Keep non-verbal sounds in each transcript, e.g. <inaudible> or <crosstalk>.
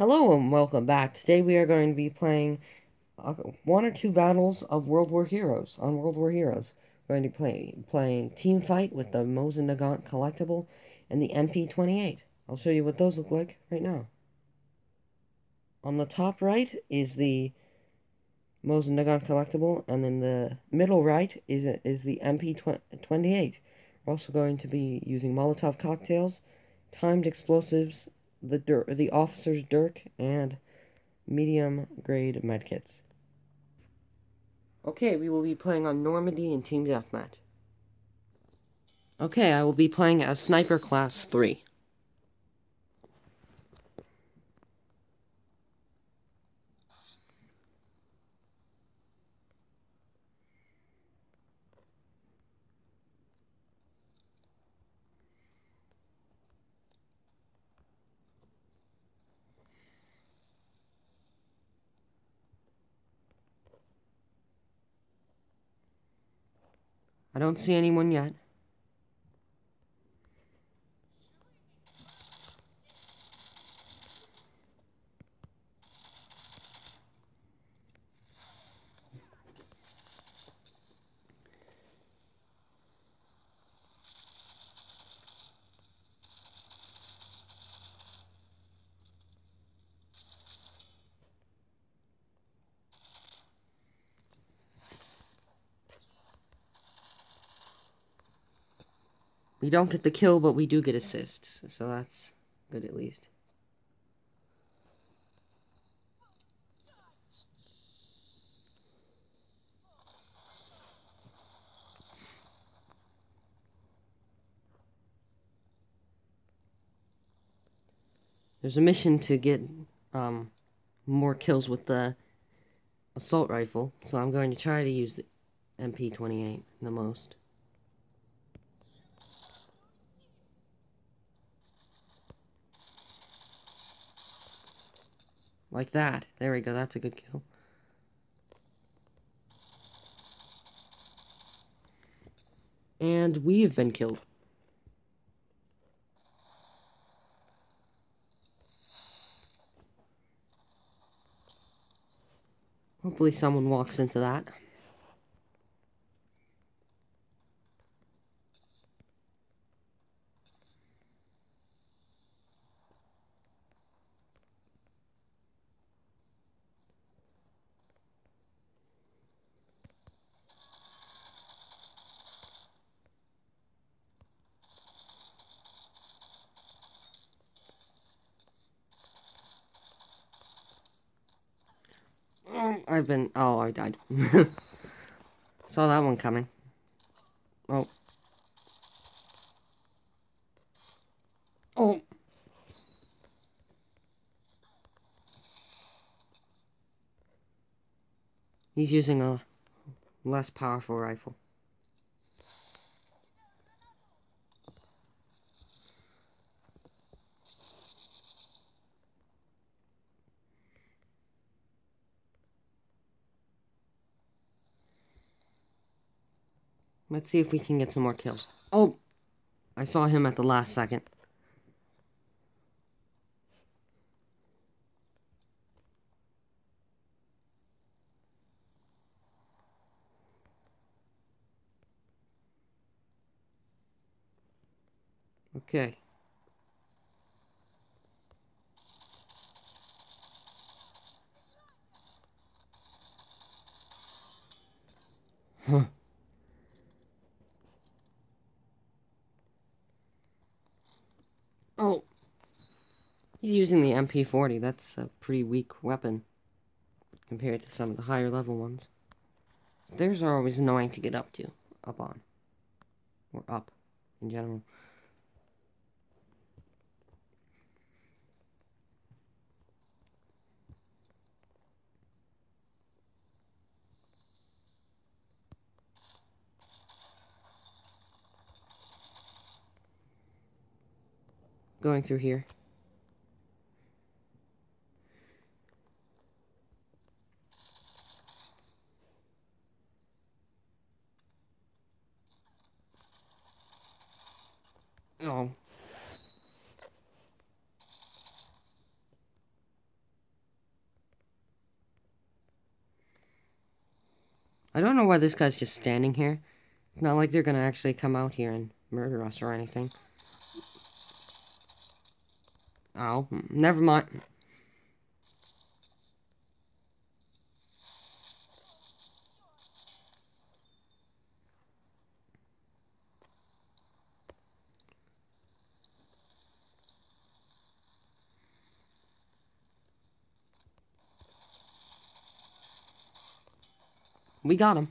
Hello and welcome back. Today we are going to be playing uh, one or two battles of World War Heroes on World War Heroes. We're going to be play, playing Team Fight with the Mosin Nagant collectible and the MP28. I'll show you what those look like right now. On the top right is the Mosin Nagant collectible, and then the middle right is is the MP28. We're also going to be using Molotov cocktails, timed explosives, the dir- the officer's dirk, and medium grade medkits. Okay, we will be playing on Normandy in Team Deathmatch. Okay, I will be playing as Sniper Class 3. I don't see anyone yet. We don't get the kill, but we do get assists, so that's good at least. There's a mission to get um, more kills with the assault rifle, so I'm going to try to use the MP28 the most. Like that. There we go. That's a good kill. And we have been killed. Hopefully someone walks into that. I've been... Oh, I died. <laughs> Saw that one coming. Oh. Oh. He's using a less powerful rifle. Let's see if we can get some more kills. Oh! I saw him at the last second. Okay. Huh. Oh. He's using the MP40. That's a pretty weak weapon. Compared to some of the higher level ones. Theirs are always annoying to get up to. Up on. Or up. In general. going through here. Oh. I don't know why this guy's just standing here. It's not like they're gonna actually come out here and murder us or anything. Oh, never mind. We got him.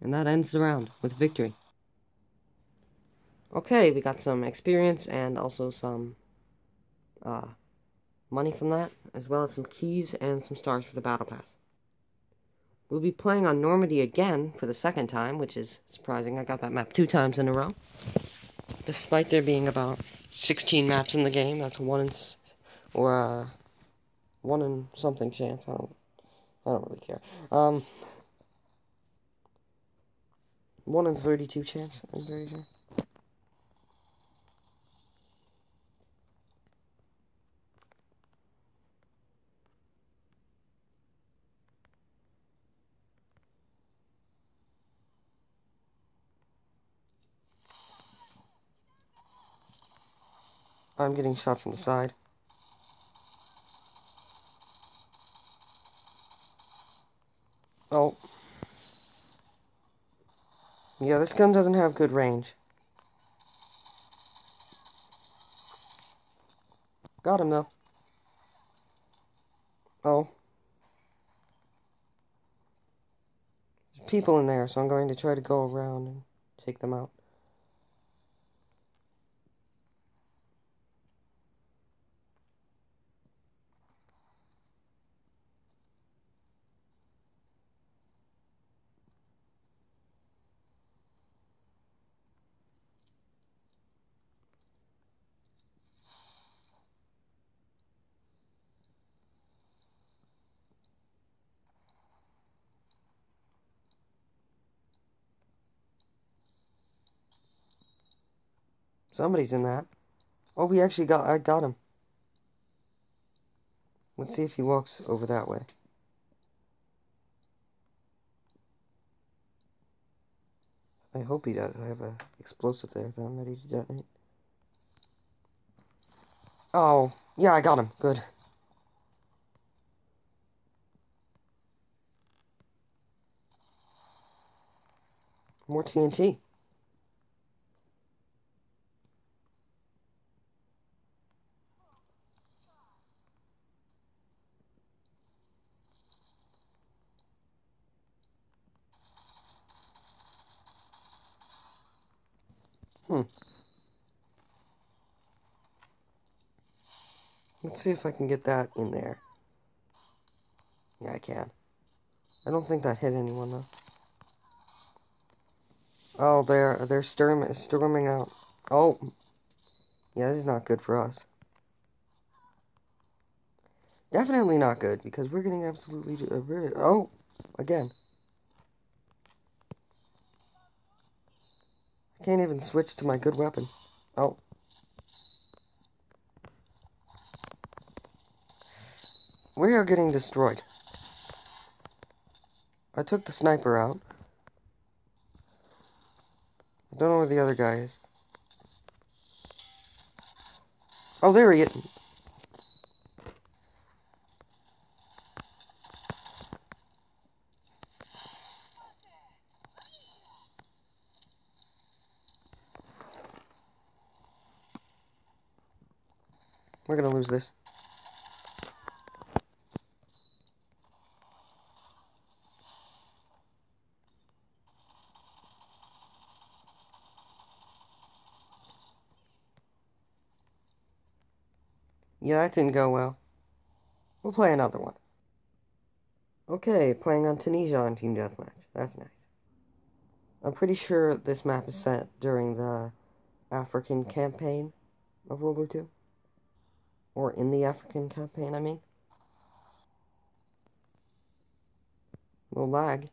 And that ends the round with victory. Okay, we got some experience and also some uh, money from that, as well as some keys and some stars for the Battle Pass. We'll be playing on Normandy again for the second time, which is surprising. I got that map two times in a row. Despite there being about 16 maps in the game, that's one in, or uh, one in something chance. I don't I don't really care. Um, 1 in 32 chance, I'm pretty sure. I'm getting shot from the side. Oh. Yeah, this gun doesn't have good range. Got him, though. Oh. There's people in there, so I'm going to try to go around and take them out. Somebody's in that. Oh, we actually got, I got him. Let's see if he walks over that way. I hope he does. I have a explosive there that I'm ready to detonate. Oh, yeah, I got him. Good. More TNT. Hmm. Let's see if I can get that in there. Yeah, I can. I don't think that hit anyone, though. Oh, they're, they're storming, storming out. Oh. Yeah, this is not good for us. Definitely not good, because we're getting absolutely... Uh, oh, again. I can't even switch to my good weapon. Oh. We are getting destroyed. I took the sniper out. I don't know where the other guy is. Oh, there he is. We're gonna lose this. Yeah, that didn't go well. We'll play another one. Okay, playing on Tunisia on Team Deathmatch. That's nice. I'm pretty sure this map is set during the African campaign of World War II or in the African campaign, I mean. Little lag.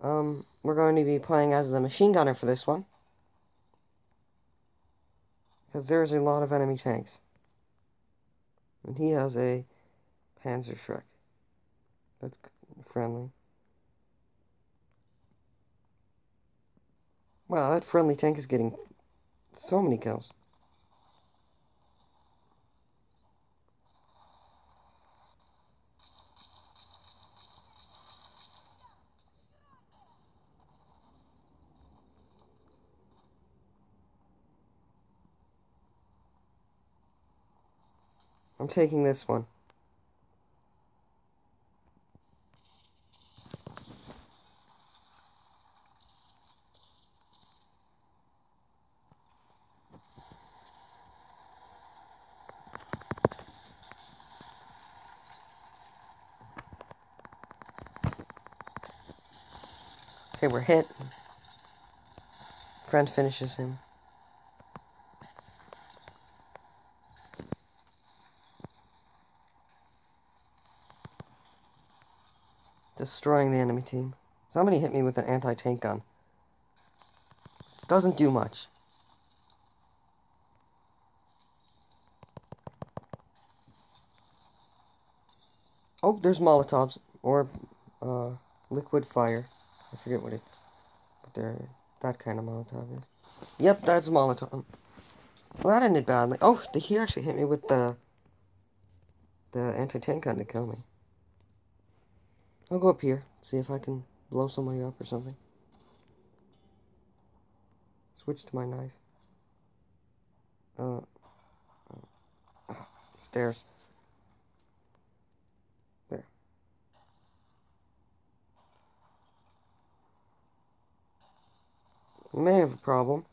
Um, we're going to be playing as the machine gunner for this one. Because there's a lot of enemy tanks. And he has a Panzerschreck. That's friendly. Wow, that friendly tank is getting so many kills. I'm taking this one. Okay, we're hit. Friend finishes him. Destroying the enemy team. Somebody hit me with an anti-tank gun. It Doesn't do much. Oh, there's Molotovs. Or, uh, liquid fire. I forget what it's... But they're... That kind of Molotov is. Yep, that's Molotov. Well, that ended badly. Oh, he actually hit me with the... The anti-tank gun to kill me. I'll go up here, see if I can blow somebody up or something. Switch to my knife. Uh, uh, stairs. There. We may have a problem.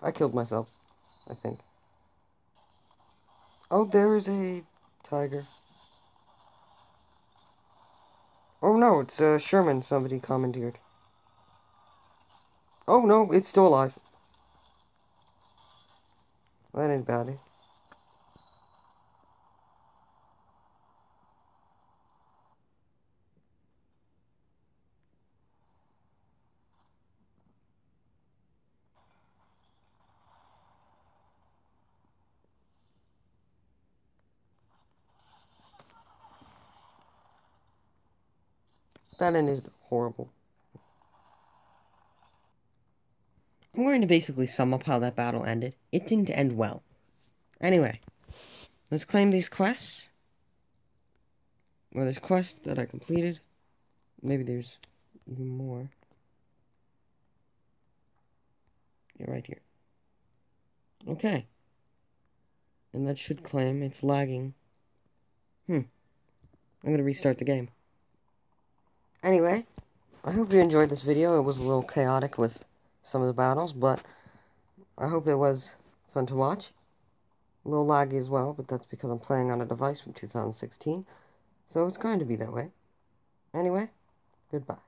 I killed myself, I think. Oh, there is a tiger. Oh no, it's uh, Sherman, somebody commandeered. Oh no, it's still alive. That ain't bad. That ended horrible. I'm going to basically sum up how that battle ended. It didn't end well. Anyway, let's claim these quests. Well, this quest that I completed. Maybe there's even more. Yeah, right here. Okay. And that should claim it's lagging. Hmm. I'm gonna restart the game. Anyway, I hope you enjoyed this video. It was a little chaotic with some of the battles, but I hope it was fun to watch. A little laggy as well, but that's because I'm playing on a device from 2016, so it's going to be that way. Anyway, goodbye.